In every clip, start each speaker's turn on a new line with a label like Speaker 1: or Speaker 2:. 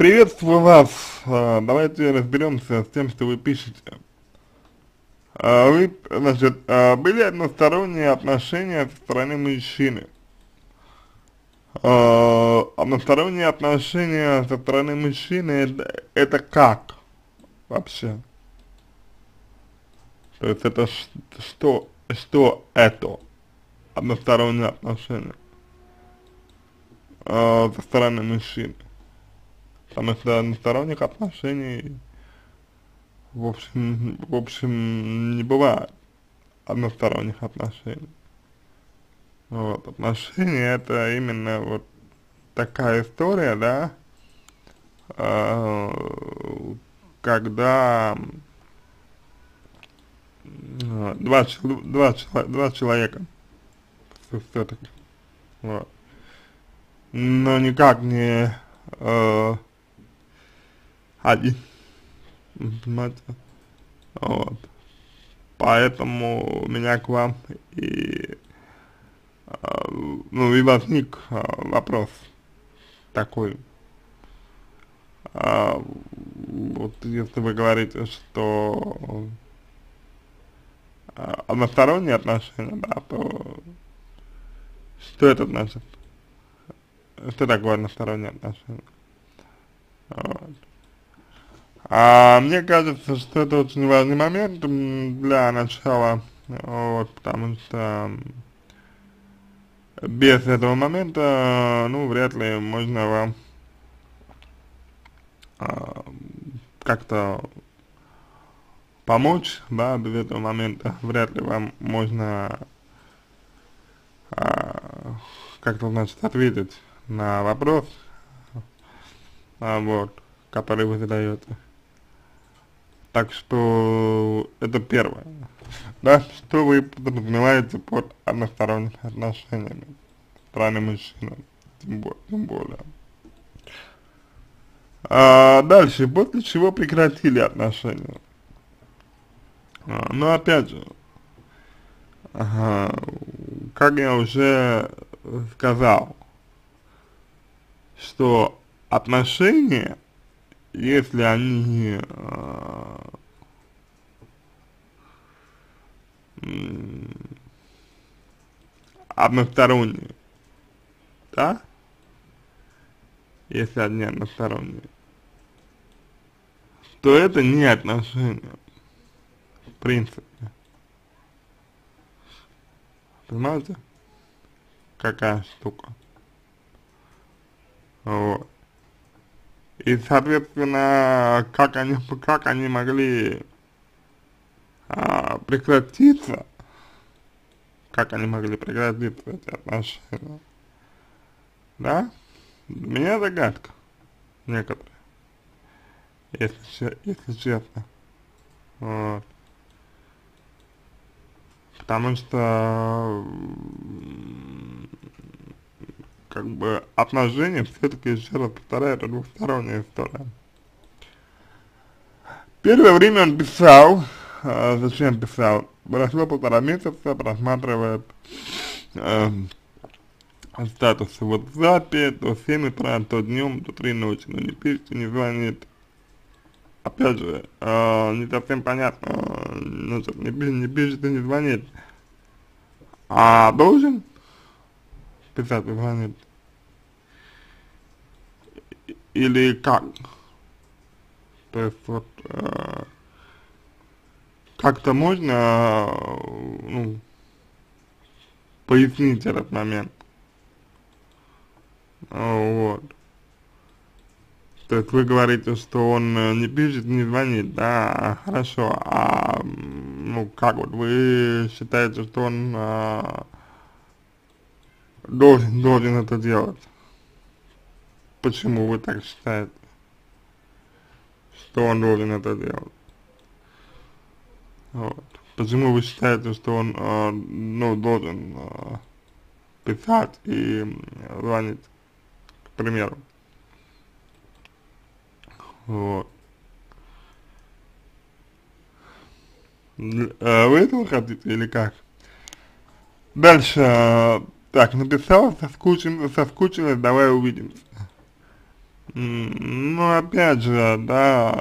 Speaker 1: Приветствую вас. А, давайте разберемся с тем, что вы пишете. А, вы, значит, а, были односторонние отношения со стороны мужчины. Односторонние отношения со стороны мужчины это, как вообще? То есть это что, что это односторонние отношения со стороны мужчины? Потому что односторонних отношений в общем, в общем, не бывает односторонних отношений. Вот, отношения это именно вот такая история, да, э, когда два, два, два человека все-таки, вот, но никак не э, один. Понимаете? Вот. Поэтому у меня к вам и, э, ну, и возник э, вопрос такой. А, вот если вы говорите, что а, односторонние отношения, да, то что это значит? Что такое односторонние отношения? Вот. А мне кажется, что это очень важный момент для начала, вот, потому что без этого момента, ну, вряд ли можно вам а, как-то помочь, да, без этого момента вряд ли вам можно а, как-то, значит, ответить на вопрос, а, вот, который вы задаете. Так что это первое. Да, что вы подразумеваете под односторонними отношениями стороны мужчины, тем, более. Тем более. А, дальше, после чего прекратили отношения. А, ну, опять же, ага, как я уже сказал, что отношения если они э, односторонние, да? Если они односторонние, то это не отношения, в принципе. Понимаете? Какая штука. Вот. И, соответственно, как они, как они могли а, прекратиться, как они могли прекратиться, эти отношения, да? У меня загадка некоторые, если, если честно. Вот. Потому что как бы отношения все-таки, еще раз повторяю, это двухсторонняя история. Первое время он писал, э, зачем писал, прошло полтора месяца, просматривает э, статус в WhatsApp, то 7 утра, то днем, то 3 ночи, но не пишет, не звонит. Опять же, э, не совсем понятно, значит, не, не пишет и не звонит. А должен писать и звонит? Или как? То есть вот э, как-то можно э, ну, пояснить этот момент. Вот. То есть вы говорите, что он э, не пишет, не звонит, да, хорошо, а ну как вот вы считаете, что он а, должен, должен это делать. Почему вы так считаете, что он должен это делать? Вот. Почему вы считаете, что он, э, ну, должен э, писать и звонить, к примеру? Вот. Э, вы этого хотите или как? Дальше так, написал, соскучилась, соскучилась, давай увидимся. Ну, опять же, да,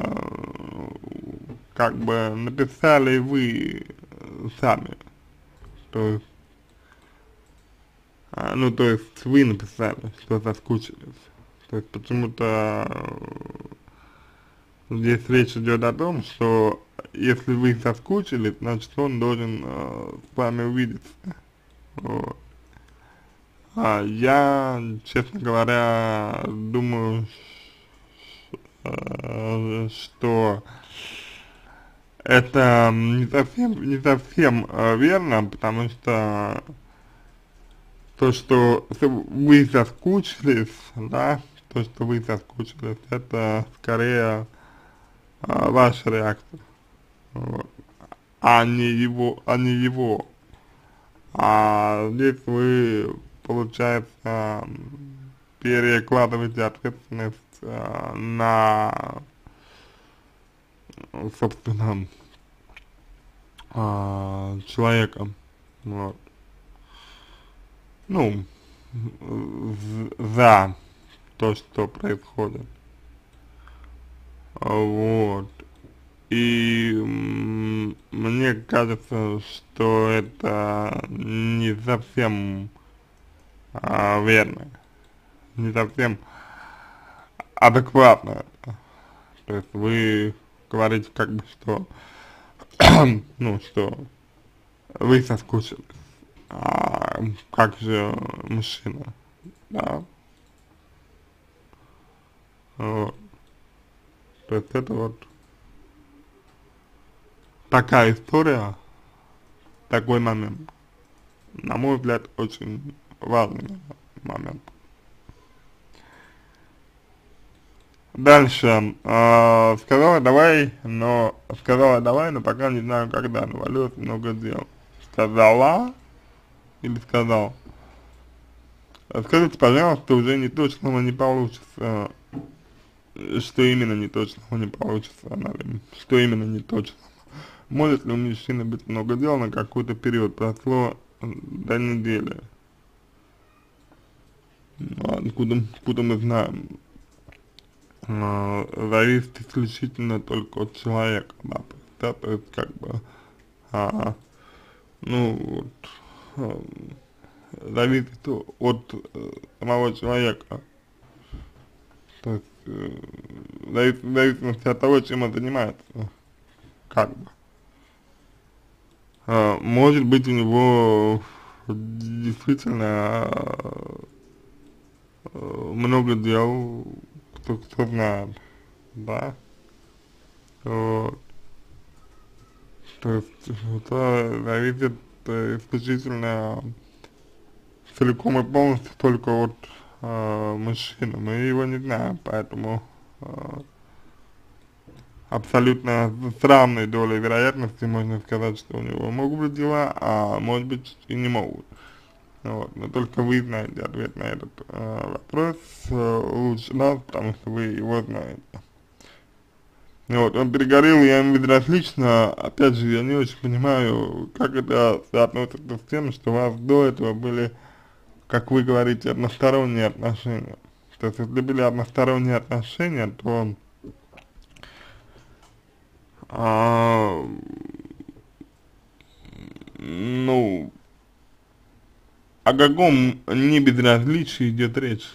Speaker 1: как бы написали вы сами, то есть, а, ну, то есть вы написали, что соскучились, то есть почему-то здесь речь идет о том, что если вы соскучились, значит он должен э, с вами увидеться, вот. А я, честно говоря, думаю, э, что это не совсем, не совсем э, верно, потому что то, что вы соскучились, да, то, что вы соскучились, это скорее э, ваша реакция, вот, а не его, а не его. А здесь вы получается, перекладываете ответственность э, на, собственно, э, человека, вот. Ну, за то, что происходит. Вот. И мне кажется, что это не совсем а, верно, не совсем адекватно. То есть вы говорите как бы, что, ну, что вы соскучились, а как же мужчина, да? Вот. То есть это вот такая история, такой момент, на мой взгляд, очень важный момент. Дальше, э, сказала давай, но, сказала давай, но пока не знаю когда, навалилось много дел. Сказала или сказал? Скажите, пожалуйста, уже не точного не получится, что именно не точного не получится, что именно не точного. Может ли у мужчины быть много дел на какой-то период, прошло до недели? Откуда, откуда мы знаем, а, зависит исключительно только от человека, да, да то есть как бы, а, ну вот, а, зависит от э, самого человека, то есть э, зависит, в от того, чем он занимается, как бы. А, может быть у него действительно Э, много дел, кто, кто знает, да, вот. То есть это зависит э, исключительно целиком и полностью только от э, мужчины. Мы его не знаем, поэтому э, абсолютно с равной долей вероятности можно сказать, что у него могут быть дела, а может быть и не могут. Вот, но только вы знаете ответ на этот э, вопрос э, лучше нас, потому что вы его знаете. Вот, он перегорел, я им безразлично, опять же, я не очень понимаю, как это соотносится с тем, что у вас до этого были, как вы говорите, односторонние отношения. То есть, если были односторонние отношения, то, а, ну, о каком небезразличии идет речь?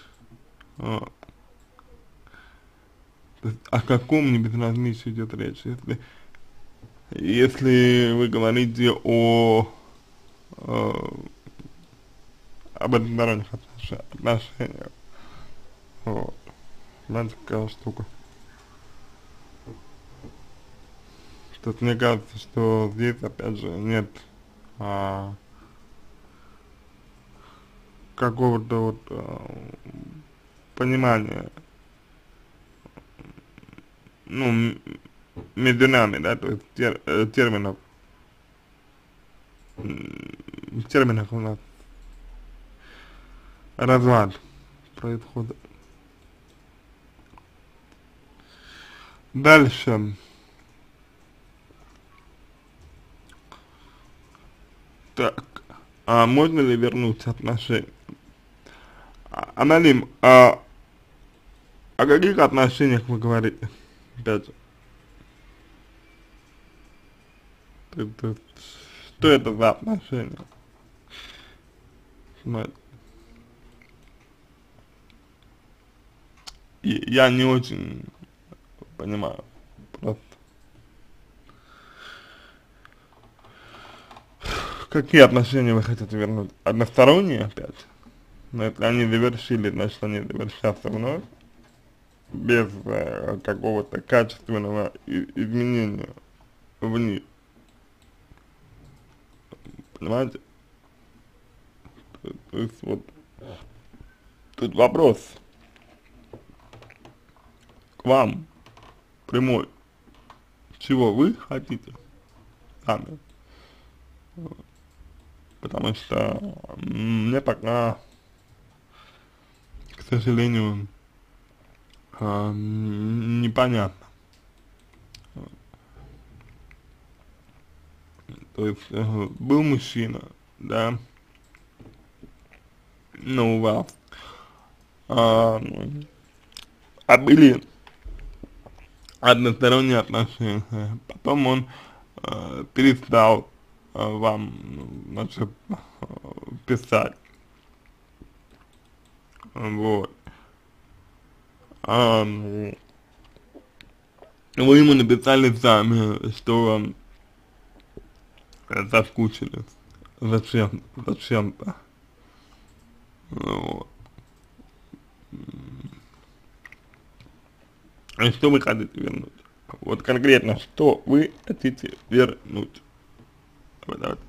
Speaker 1: О каком небезразличии идет речь? Если, если вы говорите о, о об односторонних отношениях, вот, знаете, какая штука. Тут мне кажется, что здесь, опять же, нет а, какого-то вот э, понимания, ну, между нами, да, то есть тер, э, терминов, терминах у нас развод происходит. Дальше. Так, а можно ли вернуть отношения? Аноним, а О каких отношениях вы говорите? Опять же. То, то, что это за отношения? Я не очень понимаю просто. Какие отношения вы хотите вернуть? Односторонние опять? Но если они завершили, значит они завершатся вновь без э, какого-то качественного изменения в них. Понимаете? То, то есть вот тут вопрос к вам прямой. Чего вы хотите сами? Потому что мне пока, к сожалению, а, непонятно. То есть э, был мужчина, да, но у вас, а, а были односторонние отношения, потом он э, перестал э, вам, значит, писать, вот, а, вы ему написали сами, что соскучились. Зачем? Зачем-то. Вот. И что вы хотите вернуть? Вот конкретно, что вы хотите вернуть? Давайте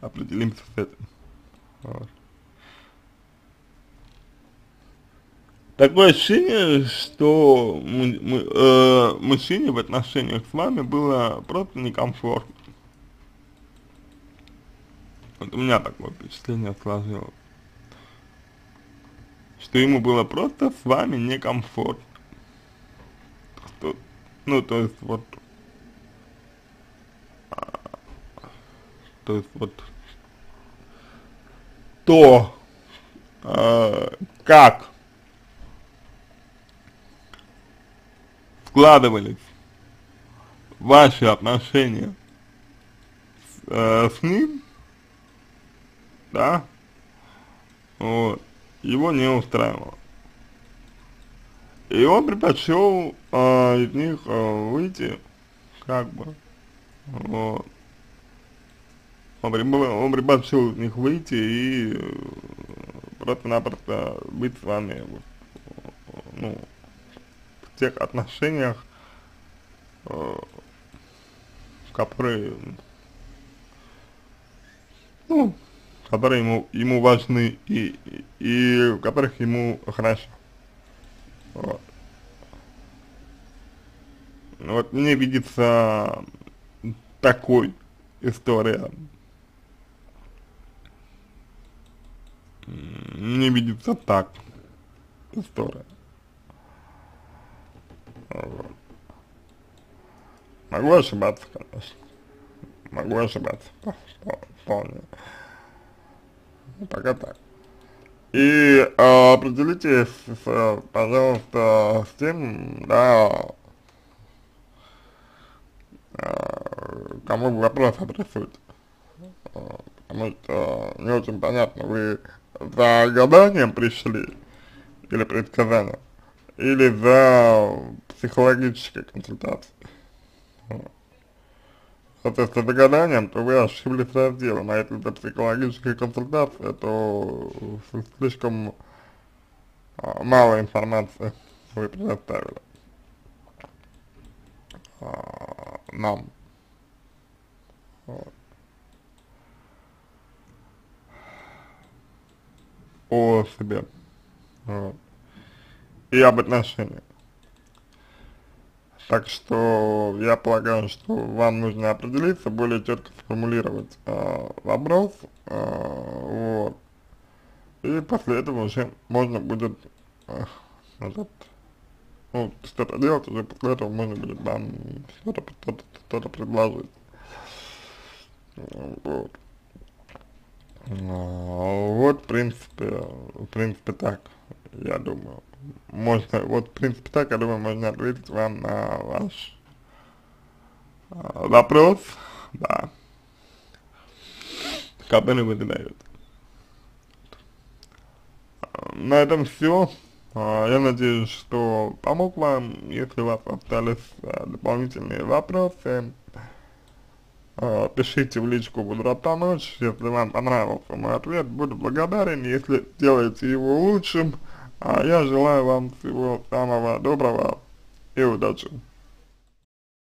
Speaker 1: определимся с этим. Вот. Такое ощущение, что мы, мы, э, мужчине в отношениях с вами было просто некомфортно. Вот у меня такое впечатление сложилось. Что ему было просто с вами некомфортно. Что, ну, то есть вот... То есть вот... То, э, как складывались ваши отношения с, э, с ним, да, вот, его не устраивало. И он предпочел э, из них э, выйти, как бы, вот. Он, он предпочел из них выйти и э, просто-напросто быть с вами, ну, тех отношениях, э, которые, ну, которые ему, ему важны и, и, и в которых ему хорошо. Вот. Вот мне видится такой история. Мне видится так история. Могу ошибаться, конечно. Могу ошибаться. Вполне. Ну, пока так. И э, определитесь, с, пожалуйста, с тем, да, э, кому вы вопрос адресуете. Потому что не очень понятно, вы за гаданием пришли или предсказанием, или за психологической консультации. Соответственно, за гаданием, то вы ошиблись разделом, а если это психологическая консультация, то слишком а, мало информации вы предоставили а, нам. Вот. О себе. Вот. И об отношениях. Так что я полагаю, что вам нужно определиться, более четко сформулировать э, вопрос, э, вот. И после этого уже можно будет э, значит, ну, что-то делать, уже после этого можно будет вам что-то что -то, что -то предложить. Вот. Вот, в принципе, в принципе так, я думаю. Можно, вот, в принципе, так, я думаю, можно ответить вам на ваш э, вопрос, да, который вы задаете. На этом все. Я надеюсь, что помог вам. Если у вас остались дополнительные вопросы, пишите в личку, буду рад помочь. Если вам понравился мой ответ, буду благодарен. Если делаете его лучшим, а я желаю вам всего самого доброго и удачи.